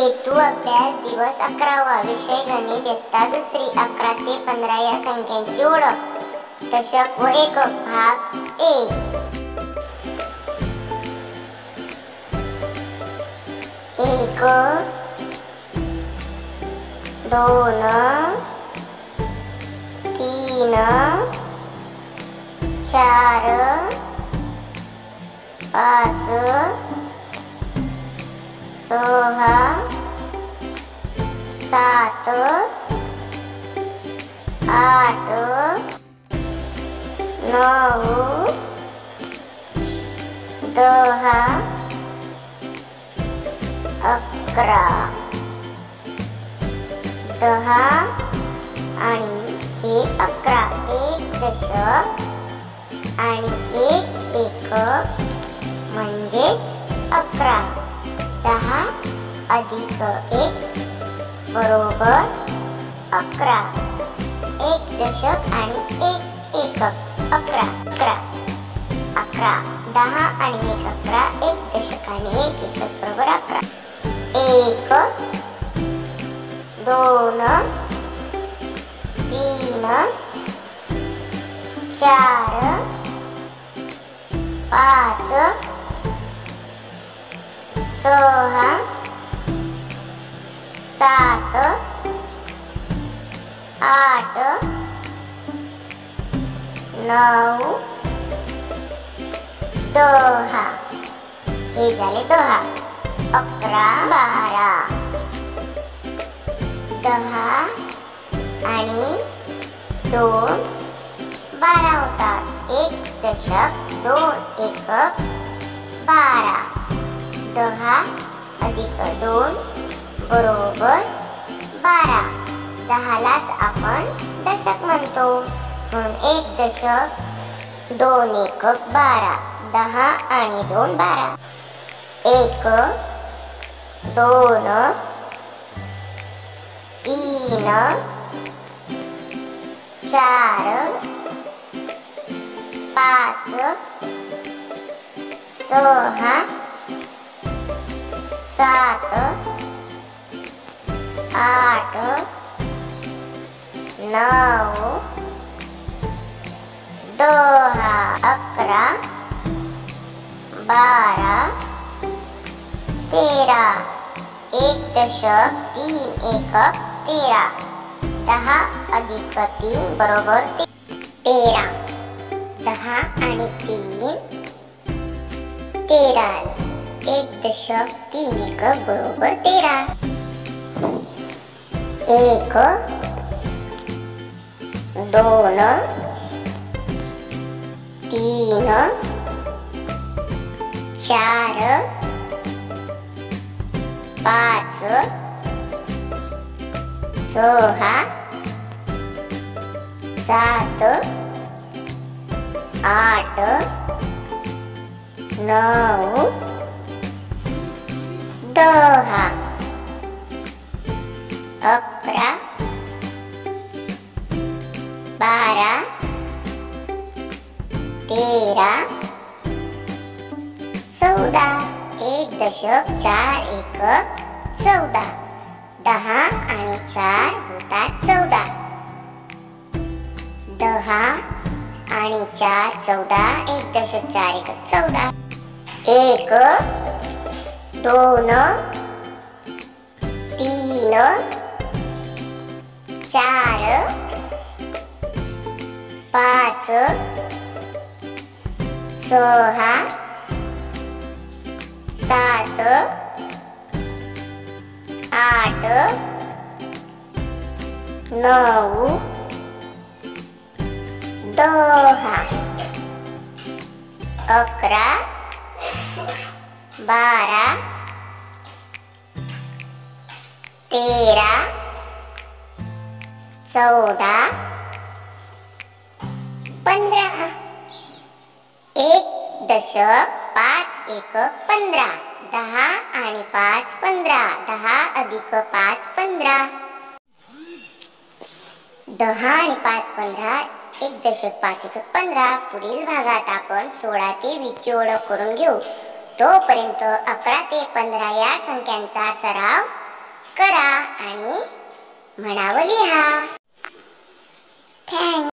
हेतू अभ्यास दिवस अकरावा. विषय गणित इयत्ता दुसरी अकरा ते पंधरा या संख्यांची ओळख. दशक व एकक भाग एक एक दोन तीन चार पाच सहा सात आठ नऊ दहा अकरा. दहा आणि एक अकरा. एक दशक आणि एक एक म्हणजेच अकरा. दहा अधिक एक बरोबर अकरा. एक दशक आणि एक एकक. अकरा अकरा. अकरा दहा आणि एक अकरा. एक दशक आणि एक एकक बरोबर अकरा. एक दोन तीन चार पाच सहा सात आठ नऊ दहा. हे झाले दहा. अकरा बारा. दहा आणि दोन. बारा होतात. एक दशक दोन एकक बारा. दहा अधिक दोन बरोबर? बारा. दहालाच आपण दशक म्हणतो. म्हणून एक दशक दोन एक बारा. दहा आणि दोन बारा. एक दोन तीन चार पाच सहा सात आठ नऊ दहा अकरा बारा तेरा एक दशक, तीन एकक तेरा दहा अधिक तीन बरोबर तेरा दहा तीन, तेरा, एक दशक, तीन एकक बरोबर तेरा. एक दोन तीन चार पाच सहा सात आठ नऊ दहा अकरा बारा तेरा चौदा एक दशक चार एकक चौदा. दहा आणि चार होतात चौदा. दहा आणि चार चौदा. एक दशक चार एकक चौदा. एक दोन तीन चार पाच सहा सात आठ नऊ दहा अकरा बारा तेरा चौदा पंधरा. एक दशक पाच एक पंधरा. दहा आणि पाच पंधरा. दहा अधिक पाच पंधरा. दहा आणि पाच पंधरा एक दशक पाच एक पंधरा. पुढील भागात आपण सोळा ते वीसची ओळख करून घेऊ. तोपर्यंत अकरा ते पंधरा या संख्यांचा सराव करा आणि म्हणावं लिहा. थँक